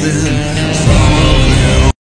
something